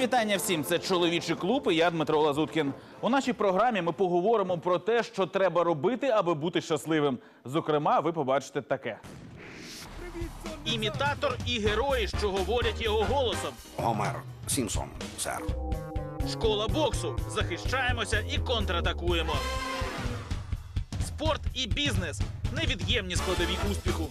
Мої вітання всім. Це чоловічий клуб. і я Дмитро Лазуткін. У нашій програмі ми поговоримо про те, що треба робити, аби бути щасливим. Зокрема, ви побачите таке. Імітатор і герої, що говорять його голосом. Гомер Сімпсон, сер. Школа боксу. Захищаємося і контратакуємо. Спорт і бізнес невід'ємні складові успіху.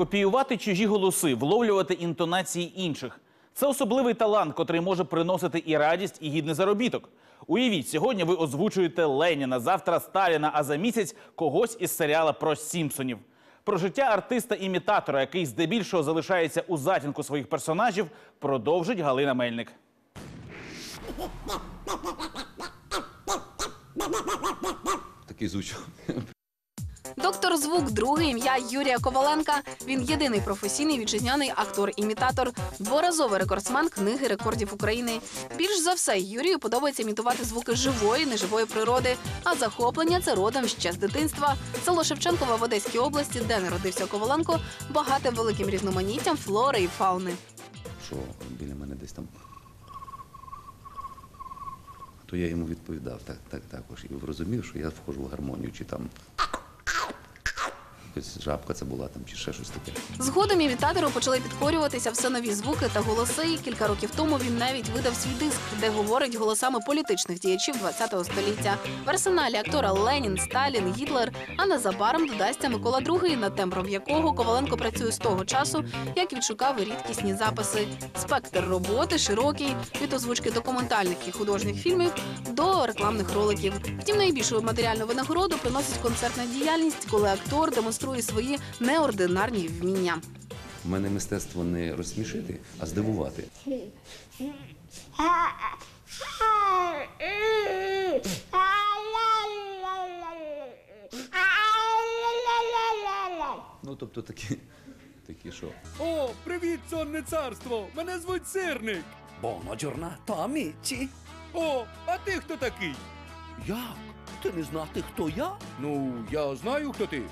Копіювати чужі голоси, вловлювати інтонації інших. Це особливий талант, котрий може приносити і радість, і гідний заробіток. Уявіть, сьогодні ви озвучуєте Леніна, завтра Сталіна, а за місяць когось із серіала про Сімпсонів. Про життя артиста-імітатора, який здебільшого залишається у затінку своїх персонажів, продовжить Галина Мельник. Такий звучав. Доктор звук, друге ім'я Юрія Коваленка. Він єдиний професійний вітчизняний актор-імітатор, дворазовий рекордсмен книги рекордів України. Більш за все, Юрію подобається імітувати звуки живої, неживої природи. А захоплення це родом ще з дитинства. Село Шевченкове в Одеській області, де народився Коваленко, багате великим різноманіттям флори і фауни. що біля мене десь там. То я йому відповідав так, так, також. І розумів, що я входжу в гармонію, чи там якась жабка це була там, чи ще щось таке. Згодом імітатору почали підкорюватися все нові звуки та голоси. Кілька років тому він навіть видав свій диск, де говорить голосами політичних діячів ХХ століття. В арсеналі актора Ленін, Сталін, Гітлер. А незабаром додасться Микола II, над тембром якого Коваленко працює з того часу, як відшукав рідкісні записи. Спектр роботи широкий від озвучки документальних і художніх фільмів до рекламних роликів. Втім, найбільшу матеріальну винагороду приносить концертна діяльність, коли актор демонструє свої неординарні вміння. У мене мистецтво не розсмішити, а здивувати. Ну, тобто такі, такі що. О, привіт, сонне царство! Мене звуть Сирник. Buona giornata, amici. О, а ти хто такий? Як? Ти не знати, хто я? Ну, я знаю, хто ти.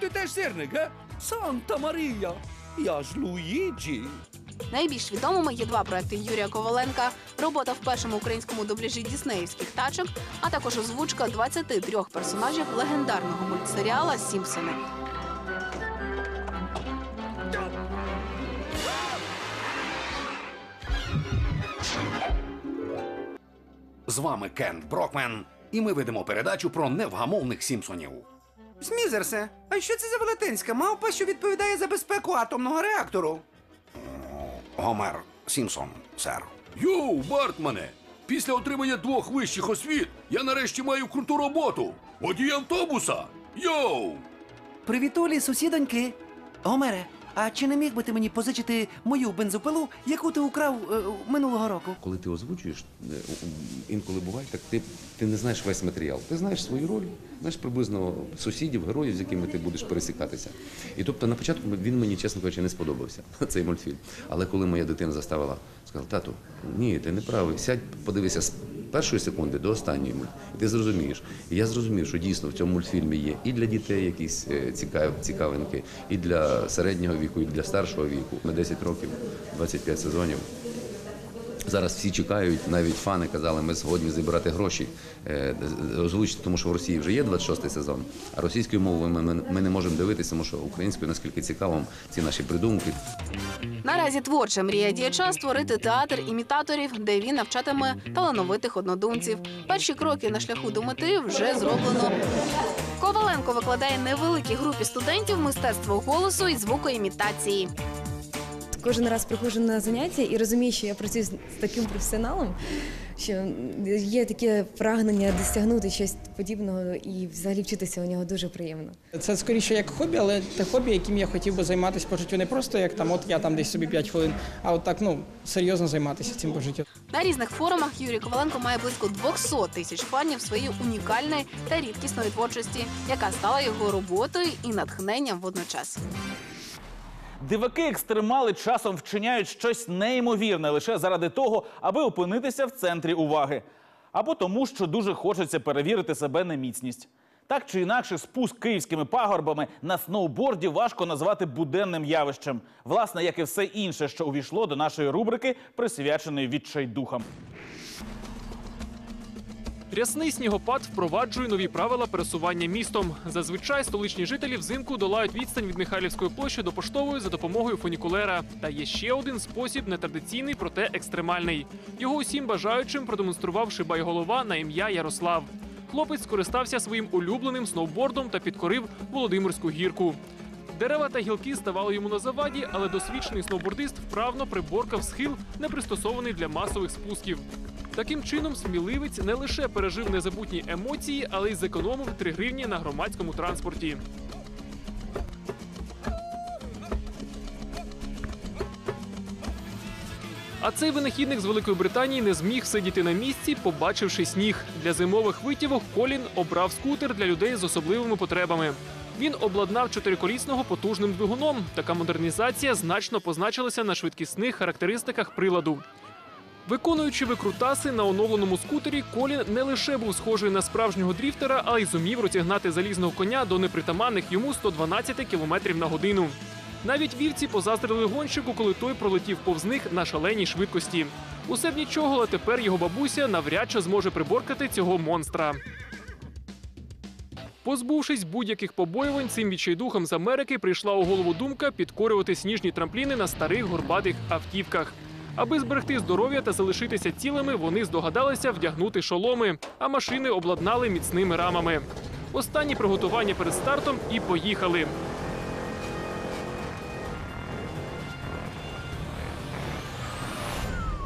Ти теж сирник, га? Santa Maria. Я ж Луїджі. Найбільш відомими є два проекти Юрія Коваленка: робота в першому українському дубляжі діснеївських тачок, а також озвучка 23 персонажів легендарного мультсеріала Сімпсони. З вами Кент Брокмен, і ми ведемо передачу про невгамовних Сімпсонів. Смізерсе, а що це за велетенська мавпа, що відповідає за безпеку атомного реактору? Гомер Сімпсон, сер. Йоу, Бартмане! Після отримання двох вищих освіт я нарешті маю круту роботу. Водій автобуса. Йоу! Привітулі, сусідоньки. Гомере, а чи не міг би ти мені позичити мою бензопилу, яку ти украв е, минулого року? Коли ти озвучуєш, е, інколи буває так, ти, ти не знаєш весь матеріал. Ти знаєш свою роль, знаєш приблизно сусідів, героїв, з якими ти будеш пересікатися. І тобто на початку він мені, чесно кажучи, не сподобався цей мультфільм. Але коли моя дитина заставила, сказала, тату, ні, ти не правий, сядь, подивися з першої секунди до останньої. І ти зрозумієш. І я зрозумів, що дійсно в цьому мультфільмі є і для дітей якісь е, цікав, цікавинки, і для середнього віку, і для старшого віку. На 10 років, 25 сезонів. Зараз всі чекають, навіть фани казали, ми згодні зібрати гроші, е, озвучити, тому що в Росії вже є 26 сезон, а російською мовою ми, ми не можемо дивитися, тому що українською наскільки цікаво ці наші придумки. Наразі творча мрія діяча створити театр імітаторів, де він навчатиме талановитих однодумців. Перші кроки на шляху до мети вже зроблено. Коваленко викладає невеликій групі студентів мистецтво голосу і звукоімітації. Кожен раз приходжу на заняття і розумію, що я працюю з таким професіоналом, що є таке прагнення досягнути щось подібного і взагалі вчитися у нього дуже приємно. Це скоріше як хобі, але те хобі, яким я хотів би займатися по життю, не просто як там, от я там десь собі 5 хвилин, а от так ну серйозно займатися цим по життю. На різних форумах Юрій Коваленко має близько 200 тисяч фанів своєї унікальної та рідкісної творчості, яка стала його роботою і натхненням водночас. Диваки екстремали часом вчиняють щось неймовірне лише заради того, аби опинитися в центрі уваги, або тому, що дуже хочеться перевірити себе на міцність. Так чи інакше, спуск київськими пагорбами на сноуборді важко назвати буденним явищем. Власне, як і все інше, що увійшло до нашої рубрики, присвяченої відчайдухам. Рясний снігопад впроваджує нові правила пересування містом. Зазвичай столичні жителі взимку долають відстань від Михайлівської площі до поштової за допомогою фунікулера. Та є ще один спосіб нетрадиційний, проте екстремальний. Його усім бажаючим продемонстрував шибайголова на ім'я Ярослав. Хлопець скористався своїм улюбленим сноубордом та підкорив Володимирську гірку. Дерева та гілки ставали йому на заваді, але досвідчений сноубордист вправно приборкав схил, не пристосований для масових спусків. Таким чином, сміливець не лише пережив незабутні емоції, але й зекономив 3 гривні на громадському транспорті. А цей винахідник з Великої Британії не зміг сидіти на місці, побачивши сніг. Для зимових витівок Колін обрав скутер для людей з особливими потребами. Він обладнав чотириколісного потужним двигуном. Така модернізація значно позначилася на швидкісних характеристиках приладу. Виконуючи викрутаси на оновленому скутері, Колін не лише був схожий на справжнього дріфтера, а й зумів розігнати залізного коня до непритаманних йому 112 км на годину. Навіть вівці позаздрили гонщику, коли той пролетів повз них на шаленій швидкості. Усе б нічого, але тепер його бабуся навряд чи зможе приборкати цього монстра. Позбувшись будь-яких побоювань, цим відчайдухам з Америки прийшла у голову думка підкорювати сніжні трампліни на старих горбатих автівках. Аби зберегти здоров'я та залишитися цілими, вони здогадалися вдягнути шоломи, а машини обладнали міцними рамами. Останні приготування перед стартом і поїхали.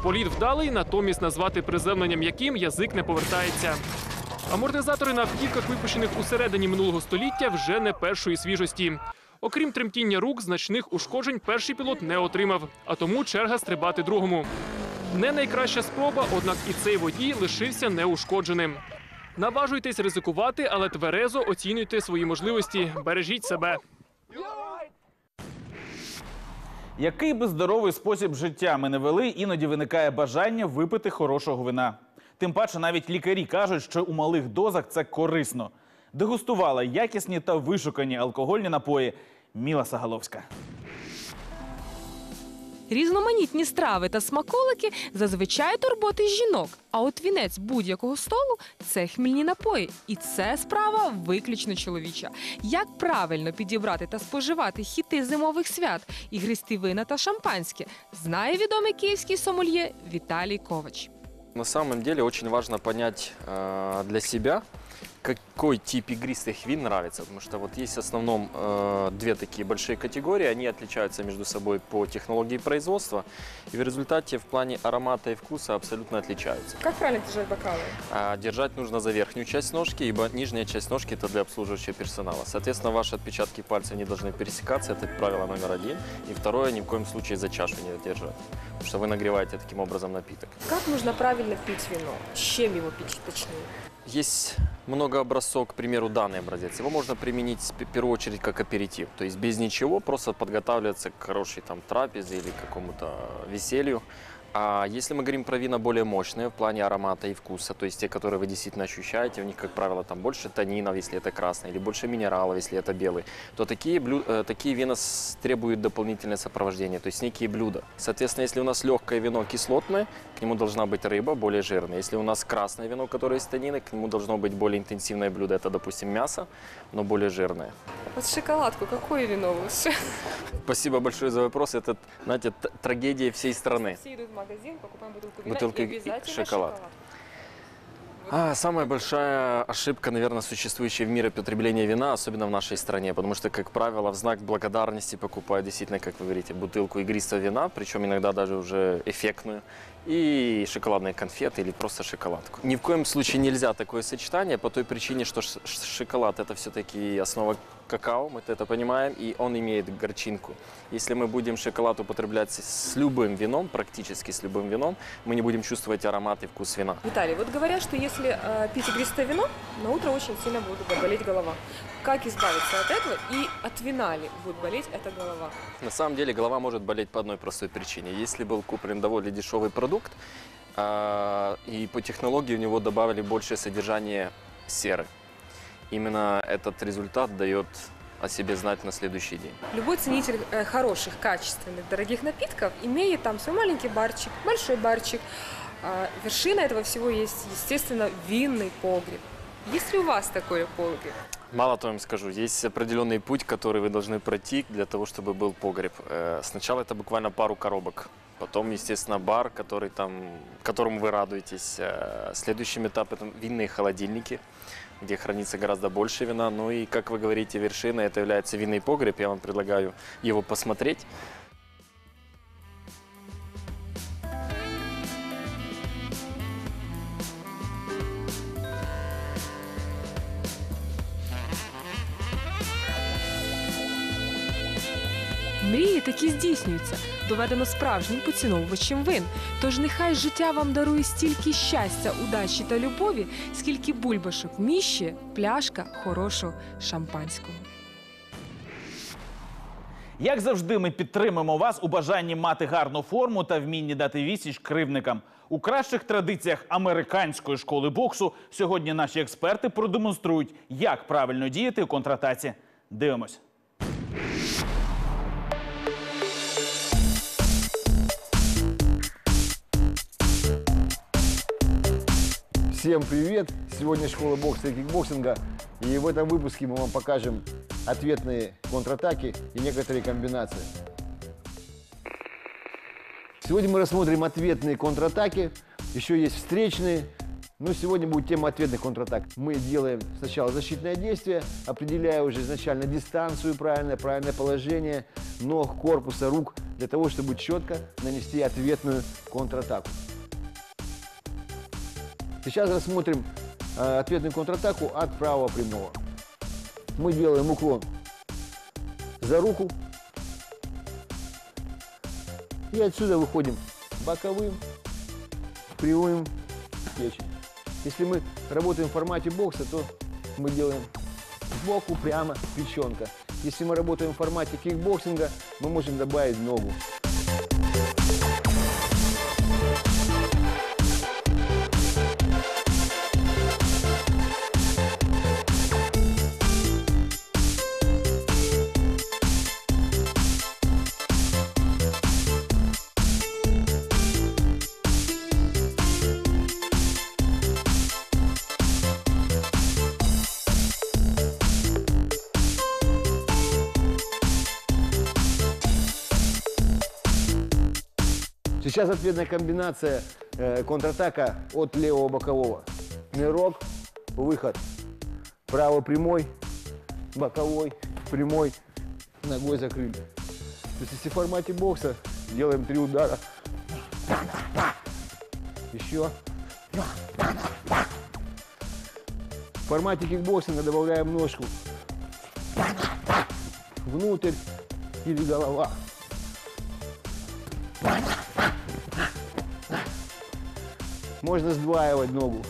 Політ вдалий, натомість назвати приземленням яким язик не повертається. Амортизатори на автівках, випущених у середині минулого століття, вже не першої свіжості. Окрім тремтіння рук, значних ушкоджень перший пілот не отримав, а тому черга стрибати другому. Не найкраща спроба, однак і цей водій лишився неушкодженим. Наважуйтесь ризикувати, але тверезо оцінюйте свої можливості. Бережіть себе. Який би здоровий спосіб життя ми не вели, іноді виникає бажання випити хорошого вина. Тим паче навіть лікарі кажуть, що у малих дозах це корисно. Дегустувала якісні та вишукані алкогольні напої Міла Сагаловська. Різноманітні страви та смаколики зазвичай турботи жінок. А от вінець будь-якого столу це хмільні напої. І це справа виключно чоловіча. Як правильно підібрати та споживати хіти зимових свят, ігристі вина та шампанське, знає відомий київський сомельє Віталій Ковач. На самом деле очень важно понять э, для себя, какой тип игристых вин нравится. Потому что вот есть в основном э, две такие большие категории, они отличаются между собой по технологии производства и в результате в плане аромата и вкуса абсолютно отличаются. Как правильно держать бокалы? А держать нужно за верхнюю часть ножки, ибо нижняя часть ножки это для обслуживающего персонала. Соответственно, ваши отпечатки пальцев не должны пересекаться, это правило номер один. И второе, ни в коем случае за чашу не держать, потому что вы нагреваете таким образом напиток. Как нужно правильно пить вино? С чем его пить точнее? Есть много образцов, к примеру, данный образец. Его можно применить в первую очередь как аперитив, то есть без ничего, просто подготавливаться к хорошей там трапезе или какому-то веселью. А если мы говорим про вина более мощные в плане аромата и вкуса, то есть те, которые вы действительно ощущаете, у них, как правило, там больше танинов, если это красный, или больше минералов, если это белый, то такие, блю- э, такие вина требуют дополнительное сопровождение, то есть некие блюда. Соответственно, если у нас легкое вино кислотное, к нему должна быть рыба более жирная. Если у нас красное вино, которое есть танины, к нему должно быть более интенсивное блюдо, это, допустим, мясо, но более жирное. Вот шоколадку какое вино лучше? Спасибо большое за вопрос. Это, знаете, трагедия всей страны. Все магазин, покупаем бутылку вина Бутылка и и обязательно шоколад. А, самая большая ошибка, наверное, существующая в мире потребления вина, особенно в нашей стране, потому что, как правило, в знак благодарности покупают действительно, как вы говорите, бутылку игристого вина, причем иногда даже уже эффектную, и шоколадные конфеты или просто шоколадку. Ни в коем случае нельзя такое сочетание по той причине, что шоколад это все-таки основа какао, мы это понимаем, и он имеет горчинку. Если мы будем шоколад употреблять с- с любым вином, практически с любым вином, мы не будем чувствовать аромат и вкус вина. Виталий, вот говорят, что если э, пить игристое вино, на утро очень сильно будет болеть голова. Как избавиться от этого и от вина ли будет болеть эта голова? На самом деле голова может болеть по одной простой причине. Если был куплен довольно дешевый продукт, а, и по технологии у него добавили большее содержание серы. именно этот результат дает о себе знать на следующий день. Любой ценитель э, хороших, качественных, дорогих напитков имеет там свой маленький барчик, большой барчик. А вершина этого всего есть, естественно, винный погреб. Есть ли у вас такой погреб? Мало того, я вам скажу, есть определенный путь, который вы должны пройти для того, чтобы был погреб. Э, Сначала это буквально пару коробок, потом, естественно, бар, который там, которому вы радуетесь. Э, Следующим этапом это винные холодильники, где хранится гораздо больше вина. Ну и, как вы говорите, вершина это является винный погреб. Я вам предлагаю его посмотреть. Такі здійснюються, доведено справжнім поціновувачем вин. Тож нехай життя вам дарує стільки щастя, удачі та любові, скільки бульбашок вміщує пляшка хорошого шампанського. Як завжди, ми підтримуємо вас у бажанні мати гарну форму та вмінні дати відсіч кривникам. У кращих традиціях американської школи боксу сьогодні наші експерти продемонструють, як правильно діяти у контратаці. Дивимось. Всем привет! Сегодня школа бокса и кикбоксинга. И в этом выпуске мы вам покажем ответные контратаки и некоторые комбинации. Сегодня мы рассмотрим ответные контратаки. Еще есть встречные. Но сегодня будет тема ответных контратак. Мы делаем сначала защитное действие, определяя уже изначально дистанцию правильное, правильное положение ног, корпуса, рук, для того, чтобы четко нанести ответную контратаку. Сейчас рассмотрим э, ответную контратаку от правого прямого. Мы делаем уклон за руку. И отсюда выходим боковым, прямым печень. Если мы работаем в формате бокса, то мы делаем сбоку прямо печенка. Если мы работаем в формате кикбоксинга, мы можем добавить ногу. Сейчас ответная комбинация э, контратака от левого бокового. Нырок, выход. Правый прямой, боковой, прямой, ногой закрыли. То есть если в формате бокса делаем три удара. Еще. В формате кикбоксинга добавляем ножку. Внутрь или голова. Можно сдваивать ногу.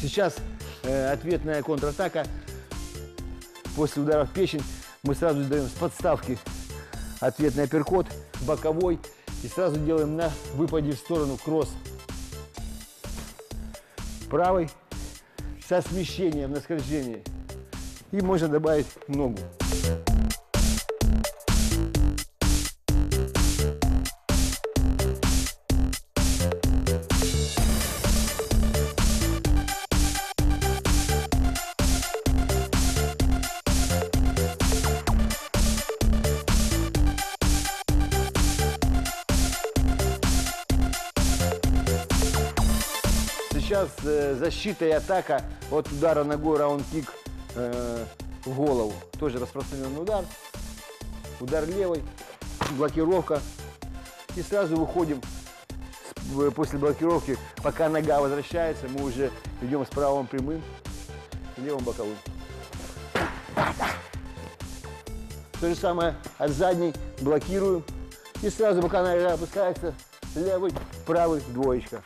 Сейчас э, ответная контратака. После удара в печень мы сразу даем с подставки ответный апперкот, боковой. И сразу делаем на выпаде в сторону кросс. Правый со смещением на скольжение. И можно добавить ногу. Защита и атака от удара ногой раунд-кик э, в голову. Тоже распространенный удар. Удар левой, блокировка. И сразу выходим после блокировки, пока нога возвращается, мы уже идем с правым прямым, левым боковым. То же самое от задней блокируем. И сразу, пока нога опускается, левый, правый, двоечка.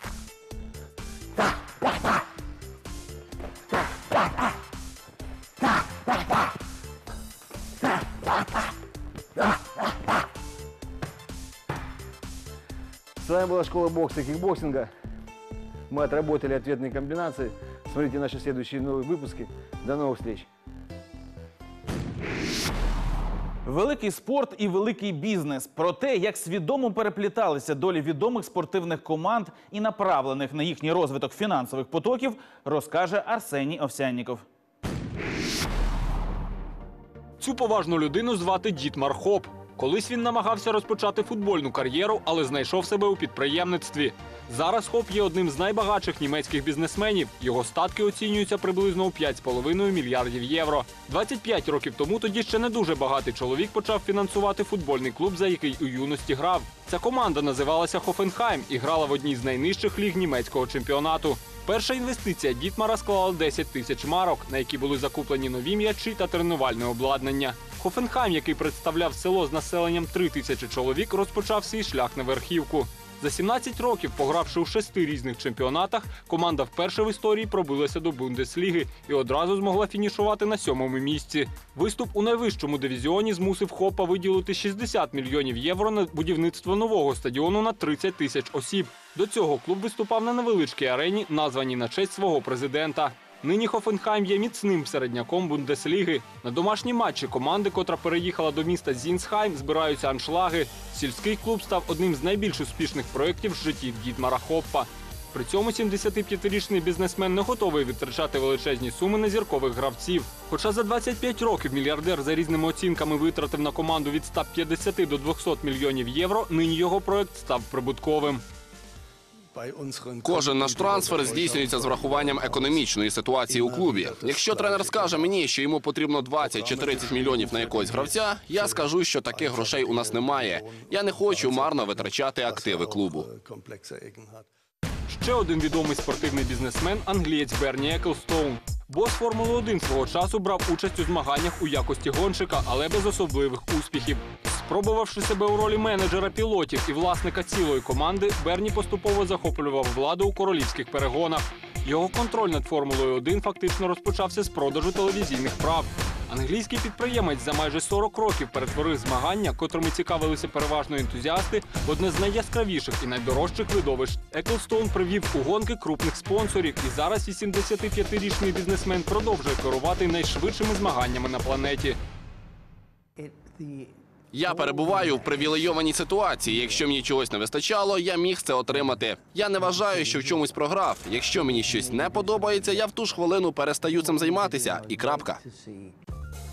была школа бокса и кикбоксинга. Мы отработали ответные комбинации. Смотрите наши следующие новые выпуски. До новых встреч! Великий спорт і великий бізнес про те, як свідомо перепліталися долі відомих спортивних команд і направлених на їхній розвиток фінансових потоків, розкаже Арсеній Овсянніков. Цю поважну людину звати Дітмар Хоп. Колись він намагався розпочати футбольну кар'єру, але знайшов себе у підприємництві. Зараз Хоп є одним з найбагатших німецьких бізнесменів. Його статки оцінюються приблизно у 5,5 мільярдів євро. 25 років тому тоді ще не дуже багатий чоловік почав фінансувати футбольний клуб, за який у юності грав. Ця команда називалася Хофенхайм і грала в одній з найнижчих ліг німецького чемпіонату. Перша інвестиція Дітмара склала 10 тисяч марок, на які були закуплені нові м'ячі та тренувальне обладнання. Хофенхайм, який представляв село з населенням 3 тисячі чоловік, розпочав свій шлях на верхівку. За 17 років, погравши у шести різних чемпіонатах, команда вперше в історії пробилася до Бундесліги і одразу змогла фінішувати на сьомому місці. Виступ у найвищому дивізіоні змусив Хопа виділити 60 мільйонів євро на будівництво нового стадіону на 30 тисяч осіб. До цього клуб виступав на невеличкій арені, названій на честь свого президента. Нині Хофенхайм є міцним середняком Бундесліги. На домашні матчі команди, котра переїхала до міста Зінсхайм, збираються аншлаги. Сільський клуб став одним з найбільш успішних проєктів в житті Дітмара Хоппа. При цьому 75-річний бізнесмен не готовий витрачати величезні суми на зіркових гравців. Хоча за 25 років мільярдер за різними оцінками витратив на команду від 150 до 200 мільйонів євро, нині його проєкт став прибутковим. Кожен наш трансфер здійснюється з врахуванням економічної ситуації у клубі. Якщо тренер скаже мені, що йому потрібно 20 чи 30 мільйонів на якогось гравця, я скажу, що таких грошей у нас немає. Я не хочу марно витрачати активи клубу. Ще один відомий спортивний бізнесмен англієць Берні Еклстоун. Бос Формули 1 свого часу брав участь у змаганнях у якості гонщика, але без особливих успіхів. Спробувавши себе у ролі менеджера пілотів і власника цілої команди, Берні поступово захоплював владу у королівських перегонах. Його контроль над Формулою 1 фактично розпочався з продажу телевізійних прав. Англійський підприємець за майже 40 років перетворив змагання, котрими цікавилися переважно ентузіасти, в одне з найяскравіших і найдорожчих видовищ. Еклстоун привів у гонки крупних спонсорів, і зараз 85-річний бізнесмен продовжує керувати найшвидшими змаганнями на планеті. Я перебуваю в привілейованій ситуації. Якщо мені чогось не вистачало, я міг це отримати. Я не вважаю, що в чомусь програв. Якщо мені щось не подобається, я в ту ж хвилину перестаю цим займатися. І крапка.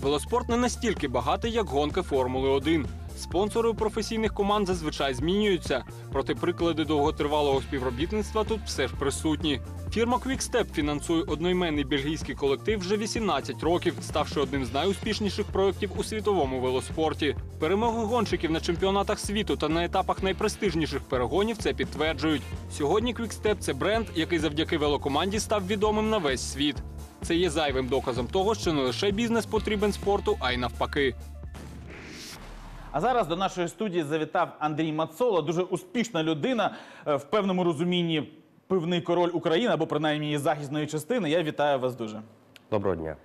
Велоспорт не настільки багатий, як гонки Формули 1. Спонсори професійних команд зазвичай змінюються, проте приклади довготривалого співробітництва тут все ж присутні. Фірма Quickstep фінансує одноіменний бельгійський колектив вже 18 років, ставши одним з найуспішніших проєктів у світовому велоспорті. Перемоги гонщиків на чемпіонатах світу та на етапах найпрестижніших перегонів це підтверджують. Сьогодні Quickstep – це бренд, який завдяки велокоманді став відомим на весь світ. Це є зайвим доказом того, що не лише бізнес потрібен спорту, а й навпаки. А зараз до нашої студії завітав Андрій Мацола, дуже успішна людина е, в певному розумінні пивний король України або принаймні її захисної частини. Я вітаю вас дуже. Доброго дня.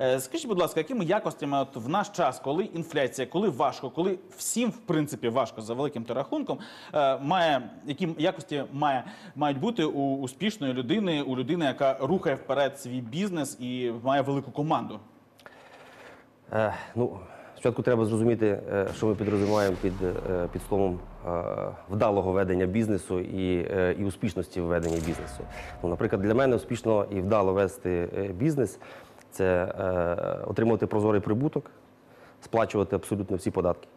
Е, Скажіть, будь ласка, якими якостями от в наш час, коли інфляція, коли важко, коли всім в принципі важко за великим то рахунком, е, має які якості має мають бути у успішної людини, у людини, яка рухає вперед свій бізнес і має велику команду? Е, ну, спочатку треба зрозуміти, е, що ми підрозуміємо під, е, під словом е, вдалого ведення бізнесу і, і успішності в бізнесу. Ну, наприклад, для мене успішно і вдало вести бізнес це отримувати прозорий прибуток, сплачувати абсолютно всі податки.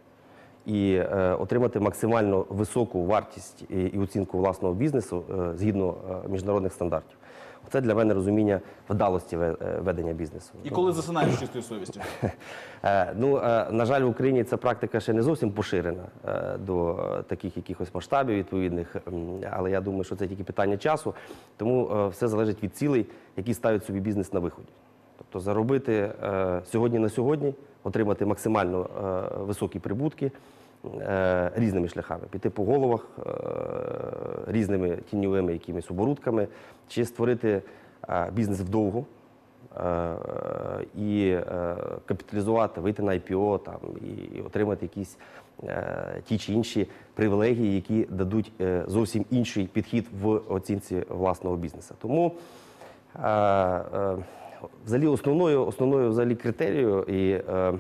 І отримати максимально високу вартість і, оцінку власного бізнесу згідно міжнародних стандартів. Це для мене розуміння вдалості е, ведення бізнесу. І коли засинаєш чистою совістю? Е, Ну, е, на жаль, в Україні ця практика ще не зовсім поширена до таких якихось масштабів відповідних, але я думаю, що це тільки питання часу. Тому все залежить від цілей, які ставить собі бізнес на виході. Тобто заробити сьогодні на сьогодні, отримати максимально високі прибутки, різними шляхами. Піти по головах е, різними тіньовими якимись оборудками, чи створити е, бізнес вдовго е, і е, капіталізувати, вийти на IPO там, і, отримати якісь е, ті чи інші привілегії, які дадуть е, зовсім інший підхід в оцінці власного бізнесу. Тому е, е, взагалі основною, основною взагалі критерією і е, е,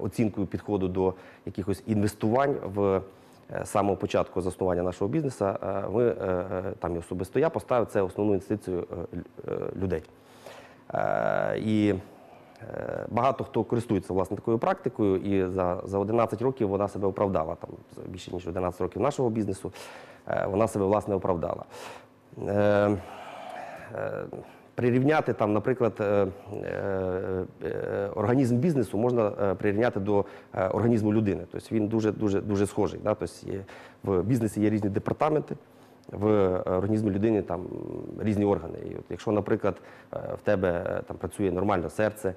оцінкою підходу до якихось інвестувань в е, самого початку заснування нашого бізнесу, е, ми е, е, там і особисто я поставив це основну інвестицію е, лю- е, людей. Е, І е, багато хто користується власне такою практикою, і за, за 11 років вона себе оправдала. Там більше ніж 11 років нашого бізнесу е, вона себе власне оправдала. Прирівняти там, наприклад, е, е, е, організм бізнесу можна прирівняти до організму людини. Тобто він дуже дуже дуже схожий. Да? Тобто в бізнесі є різні департаменти, в організмі людини там різні органи. І от якщо, наприклад, в тебе там працює нормально серце,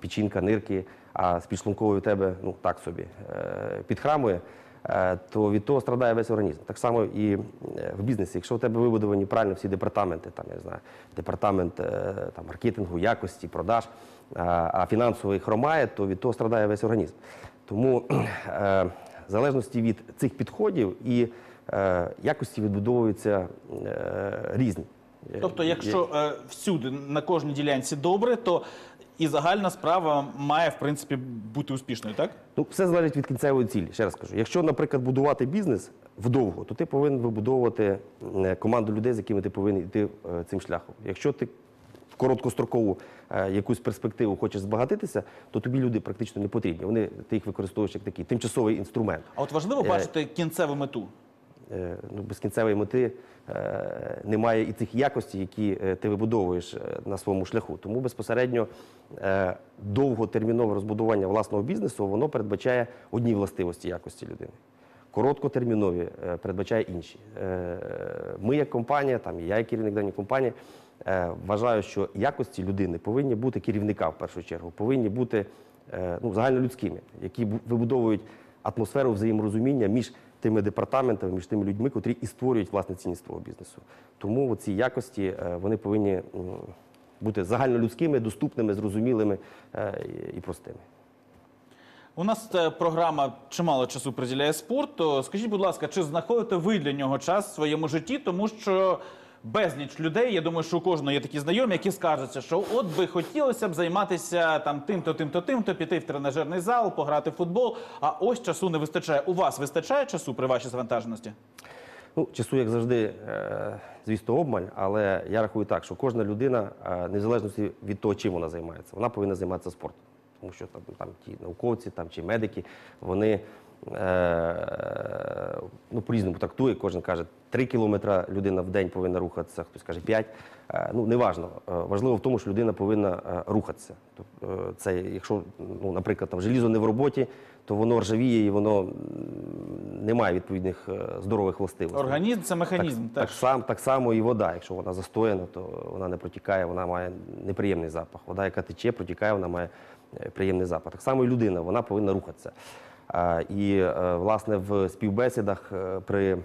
печінка, нирки, а з підшлунковою в тебе ну так собі підхрамує, то від того страдає весь організм. Так само і е, в бізнесі. Якщо в тебе вибудовані правильно всі департаменти, там я знаю, департамент е, там маркетингу, якості, продаж, а, фінансовий хромає, то від того страдає весь організм. Тому е, в залежності від цих підходів і е, якості відбудовуються е, різні. Тобто, якщо е, всюди на кожній ділянці добре, то і загальна справа має в принципі бути успішною, так? Ну, все залежить від кінцевої цілі. Ще раз кажу. Якщо, наприклад, будувати бізнес вдовго, то ти повинен вибудовувати е, команду людей, з якими ти повинен йти е, цим шляхом. Якщо ти в короткострокову е, якусь перспективу хочеш збагатитися, то тобі люди практично не потрібні. Вони ти їх використовуєш як такий тимчасовий інструмент. А от важливо бачити кінцеву мету. Е, ну, без кінцевої мети е, немає і цих якостей, які е, ти вибудовуєш на своєму шляху. Тому безпосередньо довготермінове розбудування власного бізнесу воно передбачає одні властивості якості людини. Короткотермінові передбачає інші. Ми, як компанія, там і я, як керівник даної компанії, вважаю, що якості людини повинні бути керівника в першу чергу, повинні бути ну, загальнолюдськими, які вибудовують атмосферу взаєморозуміння між тими департаментами, між тими людьми, котрі і створюють власне цінність свого бізнесу. Тому ці якості е, вони повинні бути загальнолюдськими, доступними, зрозумілими е, і- простими. У нас е, програма чимало часу приділяє спорту. Скажіть, будь ласка, чи знаходите ви для нього час в своєму житті? Тому що безліч людей, я думаю, що у кожного є такі знайомі, які скажуться, що от би хотілося б займатися там тим-то, тим-то, тим-то, піти в тренажерний зал, пограти в футбол. А ось часу не вистачає. У вас вистачає часу при вашій завантаженості? Ну, часу, як завжди, е, звісно, обмаль, але я рахую так, що кожна людина, е, незалежно від того, чим вона займається, вона повинна займатися спортом. Тому що там, там ті науковці там, чи медики, вони ну, по-різному трактують. Кожен каже, 3 кілометри людина в день повинна рухатися, хтось каже 5. Е, ну, неважно. Е, важливо в тому, що людина повинна е, рухатися. Тобто, е, це, якщо, ну, наприклад, там, желізо не в роботі, то воно ржавіє і воно не має відповідних е, здорових властивостей. Організм це механізм. Так, Так, так, сам, так само і вода. Якщо вона застояна, то вона не протікає, вона має неприємний запах. Вода, яка тече, протікає, вона має е, приємний запах. Так само і людина, вона повинна рухатися. І, е, власне, в співбесідах е, при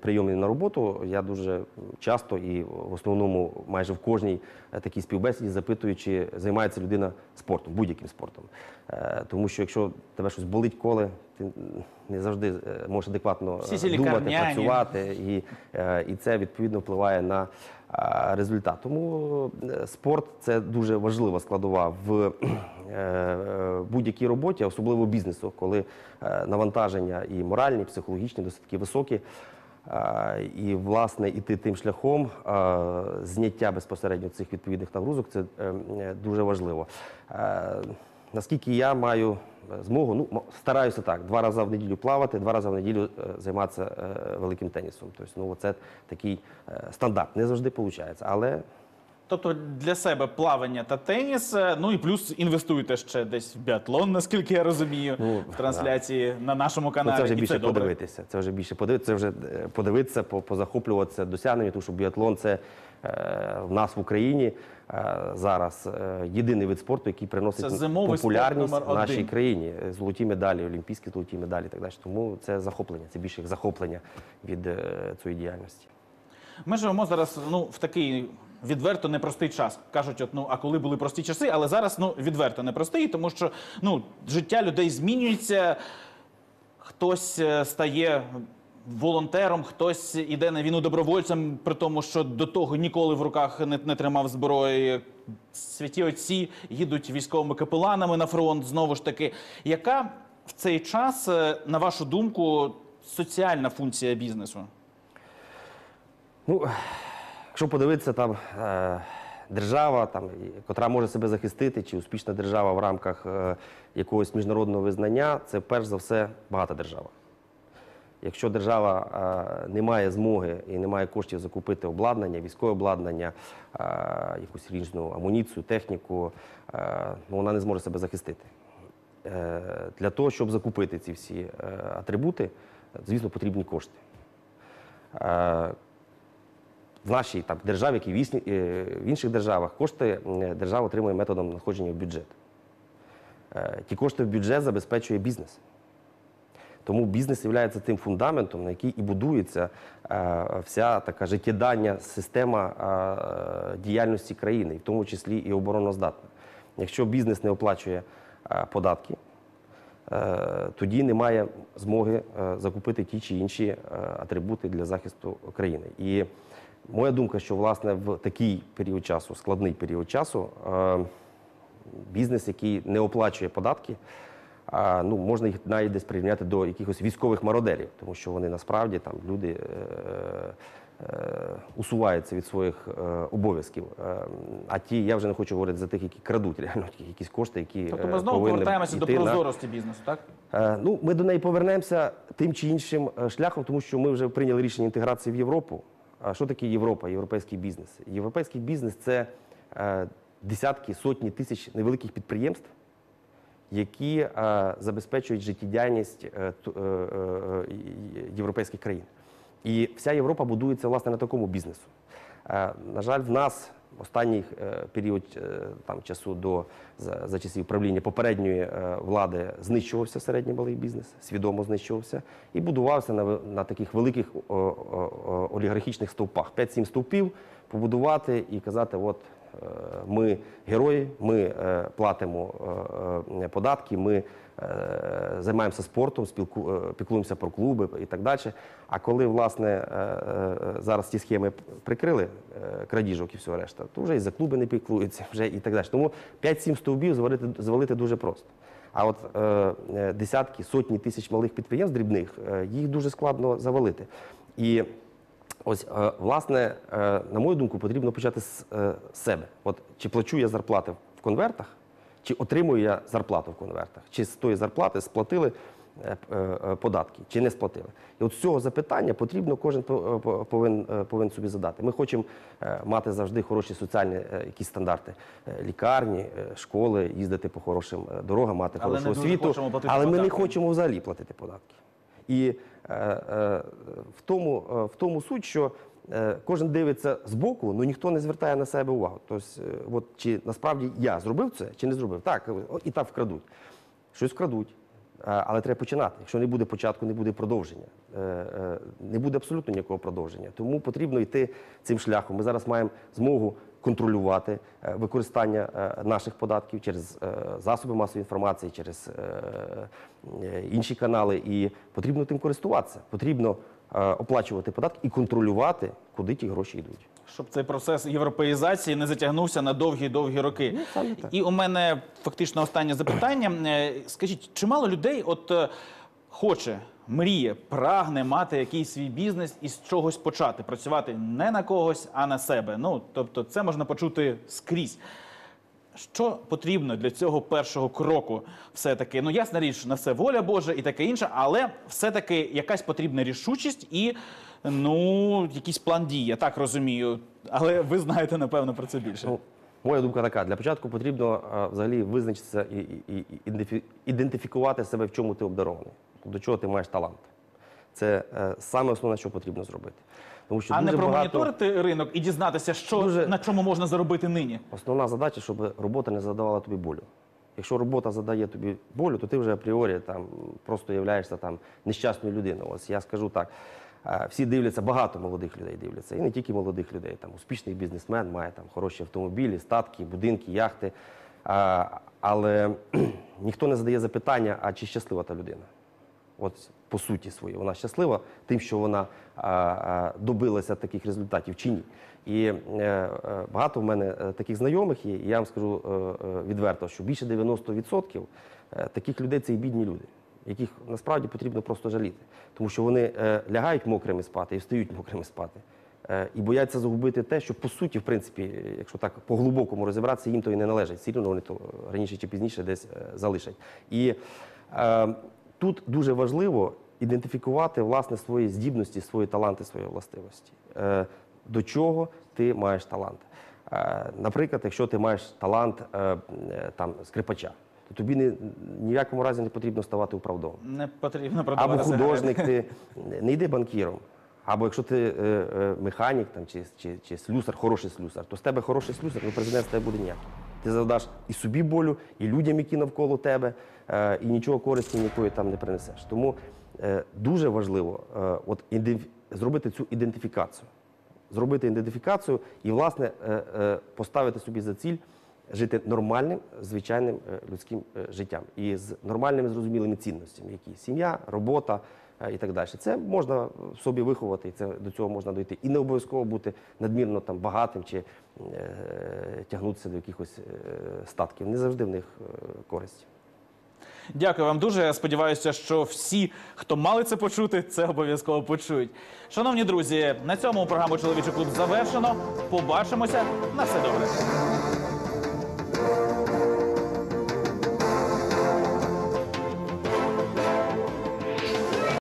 прийомі на роботу я дуже часто і в основному майже в кожній е, такій співбесіді запитую, чи займається людина спортом, будь-яким спортом. Тому що якщо тебе щось болить коле, ти не завжди е, можеш адекватно Всі е, думати, працювати, і, е, і це відповідно впливає на результат. Тому спорт це дуже важлива складова в будь-якій роботі, особливо бізнесу, коли навантаження і моральні, і психологічні досить таки високі. І, власне, іти тим шляхом зняття безпосередньо цих відповідних нагрузок це дуже важливо. Наскільки я маю змогу, ну стараюся так, два рази в неділю плавати, два рази в неділю е, займатися е, великим тенісом. Тобто, ну, це такий е, стандарт. Не завжди виходить, але Тобто для себе плавання та теніс, е, ну і плюс інвестуєте ще десь в біатлон, наскільки я розумію, в трансляції на нашому Ну, каналі. це вже і більше це добре. подивитися. Це вже більше подивитися, це вже е, подивитися, позахоплюватися досягнення, тому що біатлон це е, в нас в Україні е, зараз е, єдиний вид спорту, який приносить популярність в нашій один. країні. Е, Золоті медалі, олімпійські золоті медалі і так далі. Тому це захоплення, це більше як захоплення від е, цієї діяльності. Ми живемо зараз ну, в такий відверто непростий час. Кажуть, от, ну, а коли були прості часи, але зараз ну, відверто непростий, тому що ну, життя людей змінюється, хтось е, стає волонтером, хтось іде на війну добровольцем, при тому, що до того ніколи в руках не, не тримав зброї. Святі отці їдуть військовими капеланами на фронт. Знову ж таки, яка в цей час, е, на вашу думку, соціальна функція бізнесу? Ну, якщо подивитися, там е, держава, там, котра може себе захистити, чи успішна держава в рамках е, якогось міжнародного визнання, це перш за все багата держава. Якщо держава е, не має змоги і не має коштів закупити обладнання, військове обладнання, е, якусь різну амуніцію, техніку, е, ну, вона не зможе себе захистити. Для того, щоб закупити ці всі атрибути, звісно, потрібні кошти. В нашій там, державі, як і в інших державах, кошти держава отримує методом надходження в бюджет. Ті кошти в бюджет забезпечує бізнес. Тому бізнес є тим фундаментом, на який і будується е, вся така життєдання система е, діяльності країни, в тому числі і обороноздатна. Якщо бізнес не оплачує е, податки, тоді немає змоги закупити ті чи інші атрибути для захисту країни. І моя думка, що власне в такий період часу, складний період часу, бізнес, який не оплачує податки, ну, можна їх навіть десь прирівняти до якихось військових мародерів, тому що вони насправді там люди е, е, усуваються від своїх е, обов'язків. Е, а ті, я вже не хочу говорити за тих, які крадуть реально якісь кошти, які Тобто е, ми знову повертаємося до йти на- прозорості бізнесу, так? Е, Ну, ми до неї повернемося тим чи іншим е, шляхом, тому що ми вже прийняли рішення інтеграції в Європу. А що таке Європа, європейський бізнес? Європейський бізнес це е, десятки, сотні тисяч невеликих підприємств, які е, забезпечують життєдіяльність е, е, європейських країн. І вся Європа будується власне на такому бізнесу. На жаль, в нас останній період там, часу до за, за часів правління попередньої влади знищувався середній малий бізнес, свідомо знищувався і будувався на, на таких великих олігархічних стовпах. 5-7 стовпів побудувати і казати, от ми герої, ми е, платимо е, е, податки, ми е, займаємося спортом, спілку, е, піклуємося про клуби і так далі. А коли власне е, е, зараз ті схеми прикрили е, крадіжок і всього решта, то вже і за клуби не піклуються, вже і так далі. Тому 5-7 стовбів звалити, звалити дуже просто. А от е, е, десятки, сотні тисяч малих підприємств дрібних, е, їх дуже складно завалити. І Ось, е, власне, е, на мою думку, потрібно почати з е, себе. От чи плачу я зарплати в конвертах, чи отримую я зарплату в конвертах, чи з тої зарплати сплатили податки, чи не сплатили. І от з цього запитання потрібно кожен по- по- повинен, повинен собі задати. Ми хочемо мати завжди хороші соціальні якісь стандарти, лікарні, школи, їздити по хорошим дорогам, мати Але хорошу освіту, але ми не хочемо взагалі платити податки. І в, тому, е, в тому суть, що е, кожен дивиться збоку, але ніхто не звертає на себе увагу. Тобто, е, от, чи насправді я зробив це, чи не зробив. Так, і так вкрадуть. Щось вкрадуть. Е, Але треба починати. Якщо не буде початку, не буде продовження. Е, е, Не буде абсолютно ніякого продовження. Тому потрібно йти цим шляхом. Ми зараз маємо змогу контролювати е, використання е, наших податків через е, засоби масової інформації, через інші канали. І потрібно тим користуватися. Потрібно оплачувати податки і контролювати, куди ті гроші йдуть. Щоб цей процес європеїзації не затягнувся на довгі-довгі роки. І у мене фактично останнє запитання. Скажіть, чимало людей от хоче, мріє, прагне мати якийсь свій бізнес і з чогось почати, працювати не на когось, а на себе. Ну, тобто, це можна почути скрізь. Що потрібно для цього першого кроку? Все-таки, ну ясна річ, на все воля Божа і таке інше, але все-таки якась потрібна рішучість і ну, якийсь план дій. Я так розумію. Але ви знаєте, напевно, про це більше. Ну, моя думка така: для початку потрібно е, взагалі визначитися і, і і ідентифікувати себе, в чому ти обдарований, до чого ти маєш талант. Це е, саме основне, що потрібно зробити. Тому що а не дуже багато... ринок і дізнатися, що на чому можна заробити нині. Основна задача, щоб робота не задавала тобі болю. Якщо робота задає тобі болю, то ти вже апріорі там просто являєшся там нещасною людиною. Ось я скажу так. е, Всі дивляться, багато молодих людей дивляться, і не тільки молодих людей. Там успішний бізнесмен має там хороші автомобілі, статки, будинки, яхти. А, Але ніхто не задає запитання, а чи щаслива та людина? От по суті своїй, вона щаслива тим, що вона а, а, добилася таких результатів чи ні. І е, е, багато в мене е, таких знайомих є, і я вам скажу е, е, відверто, що більше 90% е, таких людей це і бідні люди, яких насправді потрібно просто жаліти, тому що вони е, лягають мокрими спати і встають мокрими спати. Е, І бояться загубити те, що по суті, в принципі, е, якщо так по-глибокому розібратися, їм то і не належить. Все вони то раніше чи пізніше десь е, залишать. І е, тут дуже важливо ідентифікувати власне свої здібності, свої таланти, свої властивості. Е, До чого ти маєш талант? Е, Наприклад, якщо ти маєш талант е, там, скрипача, то тобі ні, ні в якому разі не потрібно ставати управдовим. Не потрібно Або художник, ти не йди банкіром. Або якщо ти е, е, механік там, чи, чи, чи слюсар, хороший слюсар, то з тебе хороший слюсар, ну президент з тебе буде ніякий. Ти завдаш і собі болю, і людям, які навколо тебе, е, і нічого користі ніякої там не принесеш. Тому е, дуже важливо е, от, зробити цю ідентифікацію. Зробити ідентифікацію і, власне, поставити собі за ціль жити нормальним, звичайним людським життям і з нормальними зрозумілими цінностями, які сім'я, робота і так далі. Це можна собі виховати, це до цього можна дойти. І не обов'язково бути надмірно там багатим чи е, тягнутися до якихось е, статків. Не завжди в них е, користь. Дякую вам дуже. Я сподіваюся, що всі, хто мали це почути, це обов'язково почують. Шановні друзі, на цьому програму Чоловічий клуб завершено. Побачимося. На все добре.